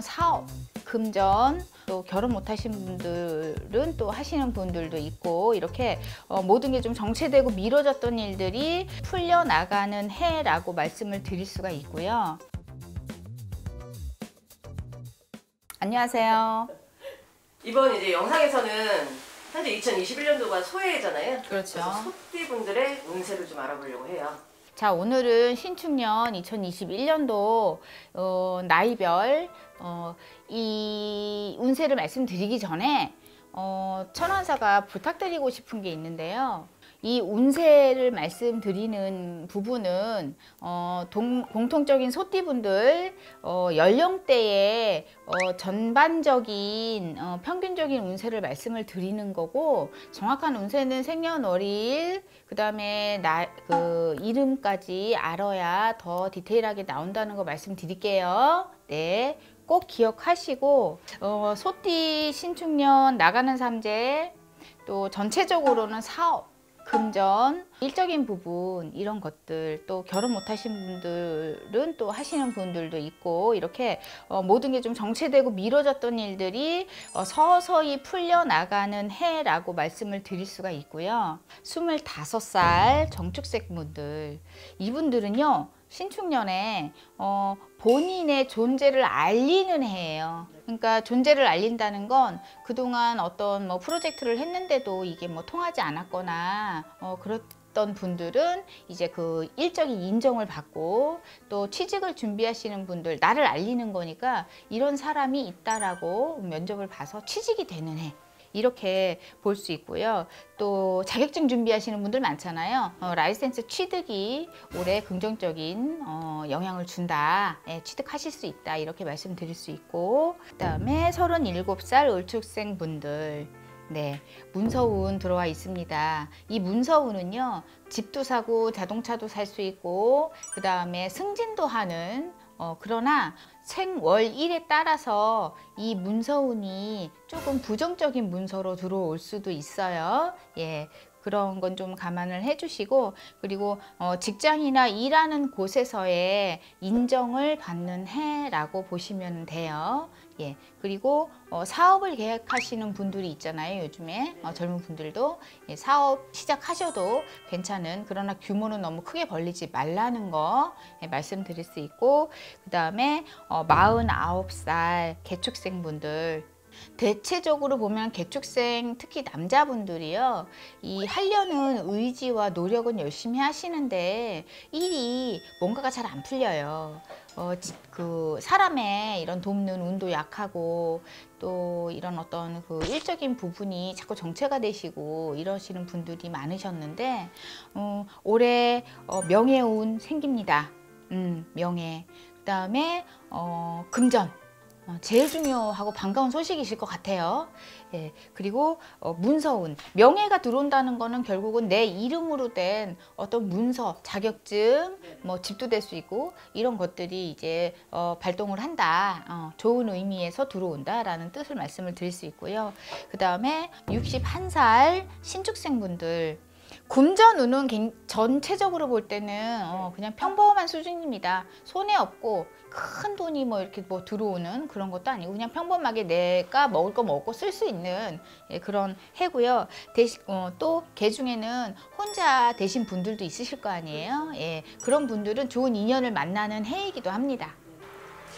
사업, 금전, 또 결혼 못 하신 분들은 또 하시는 분들도 있고 이렇게 어, 모든 게 좀 정체되고 미뤄졌던 일들이 풀려 나가는 해라고 말씀을 드릴 수가 있고요. 안녕하세요. 이번 이제 영상에서는 현재 2021년도가 소해잖아요. 그렇죠. 소띠분들의 운세를 좀 알아보려고 해요. 자, 오늘은 신축년 2021년도 어, 나이별 어, 이 운세를 말씀드리기 전에 어, 천원사가 부탁드리고 싶은 게 있는데요. 이 운세를 말씀드리는 부분은 어, 동, 공통적인 소띠분들 어, 연령대의 어, 전반적인 어, 평균적인 운세를 말씀을 드리는 거고 정확한 운세는 생년월일 그 다음에 나 그 이름까지 알아야 더 디테일하게 나온다는 거 말씀드릴게요. 네. 꼭 기억하시고 어, 소띠 신축년 나가는 삼재 또 전체적으로는 사업 금전, 일적인 부분 이런 것들 또 결혼 못 하신 분들은 또 하시는 분들도 있고 이렇게 어, 모든 게 좀 정체되고 미뤄졌던 일들이 어, 서서히 풀려 나가는 해라고 말씀을 드릴 수가 있고요. 25살 정축생 분들 이분들은요. 신축년에 어, 본인의 존재를 알리는 해예요. 그러니까 존재를 알린다는 건 그동안 어떤 뭐 프로젝트를 했는데도 이게 뭐 통하지 않았거나 어, 그랬던 분들은 이제 그 일적인 인정을 받고 또 취직을 준비하시는 분들 나를 알리는 거니까 이런 사람이 있다라고 면접을 봐서 취직이 되는 해. 이렇게 볼 수 있고요. 또 자격증 준비하시는 분들 많잖아요. 어, 라이선스 취득이 올해 긍정적인 어, 영향을 준다. 예, 취득하실 수 있다. 이렇게 말씀드릴 수 있고 그다음에 37살 을축생 분들 네, 문서운 들어와 있습니다. 이 문서운은요, 집도 사고 자동차도 살 수 있고, 그 다음에 승진도 하는, 어, 그러나 생월일에 따라서 이 문서운이 조금 부정적인 문서로 들어올 수도 있어요. 예. 그런 건 좀 감안을 해주시고 그리고 어, 직장이나 일하는 곳에서의 인정을 받는 해라고 보시면 돼요. 예. 그리고 어, 사업을 계획하시는 분들이 있잖아요 요즘에. 어, 젊은 분들도. 예, 사업 시작하셔도 괜찮은 그러나 규모는 너무 크게 벌리지 말라는 거 예, 말씀드릴 수 있고 그 다음에 어, 49살 개축생 분들 대체적으로 보면 개축생 특히 남자분들이요 이 하려는 의지와 노력은 열심히 하시는데 일이 뭔가가 잘 안 풀려요. 어, 지- 그 사람의 이런 돕는 운도 약하고 또 이런 어떤 그 일적인 부분이 자꾸 정체가 되시고 이러시는 분들이 많으셨는데 어, 올해 어, 명예운 생깁니다. 음, 명예. 그 다음에 어, 금전. 어, 제일 중요하고 반가운 소식이실 것 같아요. 예, 그리고 어, 문서운 명예가 들어온다는 거는 결국은 내 이름으로 된 어떤 문서, 자격증, 뭐 집도 될 수 있고 이런 것들이 이제 어, 발동을 한다. 어, 좋은 의미에서 들어온다라는 뜻을 말씀을 드릴 수 있고요. 그 다음에 61살 신축생분들 금전 운은 갱- 전체적으로 볼 때는 어, 그냥 평범한 수준입니다. 손해 없고 큰 돈이 뭐 이렇게 뭐 들어오는 그런 것도 아니고 그냥 평범하게 내가 먹을 거 먹고 쓸 수 있는 예, 그런 해고요. 대신 어, 또개 중에는 혼자 되신 분들도 있으실 거 아니에요. 예, 그런 분들은 좋은 인연을 만나는 해이기도 합니다.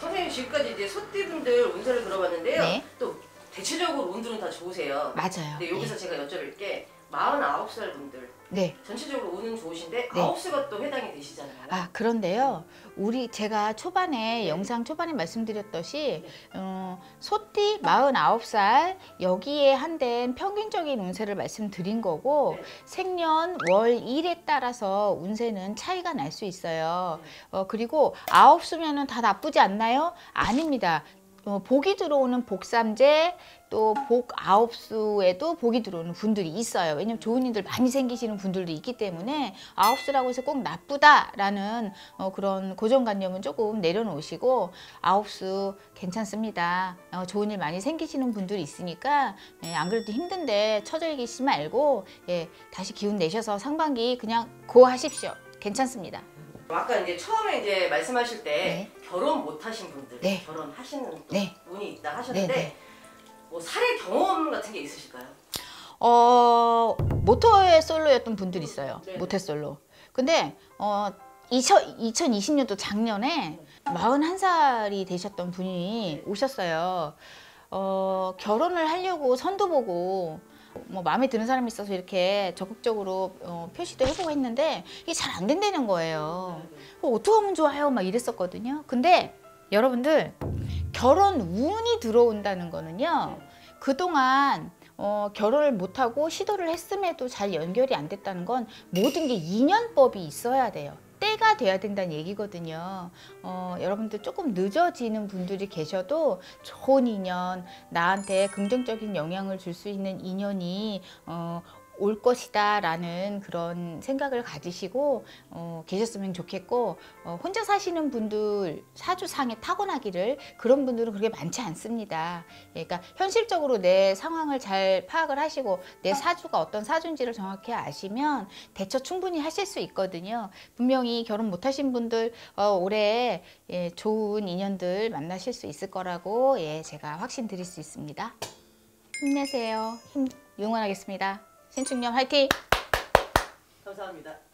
선생님 지금까지 이제 소띠분들 운세를 들어봤는데요. 네. 또 대체적으로 운들은 다 좋으세요. 맞아요. 근데 여기서 제가 여쭤볼 게 49살 분들 네. 전체적으로 운은 좋으신데 네. 아홉 수가 또 해당이 되시잖아요. 아 그런데요 우리 제가 초반에 영상 초반에 말씀드렸듯이 어, 소띠 49살 여기에 한된 평균적인 운세를 말씀드린 거고 네. 생년 월 일에 따라서 운세는 차이가 날 수 있어요 어, 그리고 아홉 수면은 다 나쁘지 않나요? 아닙니다 어, 복이 들어오는 복삼재 또 복 아홉 수에도 복이 들어오는 분들이 있어요. 왜냐면 좋은 일들 많이 생기시는 분들도 있기 때문에 아홉 수라고 해서 꼭 나쁘다라는 어, 그런 고정관념은 조금 내려놓으시고 아홉 수 괜찮습니다. 어, 좋은 일 많이 생기시는 분들이 있으니까 예, 안 그래도 힘든데 처져 계시지 말고 예, 다시 기운 내셔서 상반기 그냥 고 하십시오. 괜찮습니다. 아까 이제 처음에 이제 말씀하실 때 네. 결혼 못 하신 분들, 네. 결혼하시는 또 네. 분이 있다 하셨는데 네, 네. 뭐 사례 경험 같은 게 있으실까요? 어, 모터의 솔로였던 분들이 있어요. 네. 모태 솔로. 근데 어 2000, 2020년도 작년에 41살이 되셨던 분이 오셨어요. 어, 결혼을 하려고 선도 보고 뭐 마음에 드는 사람이 있어서 이렇게 적극적으로 어, 표시도 해보고 했는데 이게 잘 안 된다는 거예요. 어, 어떻게 하면 좋아요? 막 이랬었거든요. 근데 여러분들 결혼 운이 들어온다는 거는요. 그동안 어, 결혼을 못하고 시도를 했음에도 잘 연결이 안 됐다는 건 모든 게 인연법이 있어야 돼요. 때가 돼야 된다는 얘기거든요. 어, 여러분들 조금 늦어지는 분들이 계셔도 좋은 인연, 나한테 긍정적인 영향을 줄 수 있는 인연이 어, 올 것이다 라는 그런 생각을 가지시고 어, 계셨으면 좋겠고 어, 혼자 사시는 분들 사주상에 타고나기를 그런 분들은 그렇게 많지 않습니다. 예, 그러니까 현실적으로 내 상황을 잘 파악을 하시고 내 사주가 어떤 사주인지를 정확히 아시면 대처 충분히 하실 수 있거든요. 분명히 결혼 못하신 분들 어, 올해 예, 좋은 인연들 만나실 수 있을 거라고 예, 제가 확신 드릴 수 있습니다. 힘내세요. 힘 응원하겠습니다. 신축년 화이팅! 감사합니다.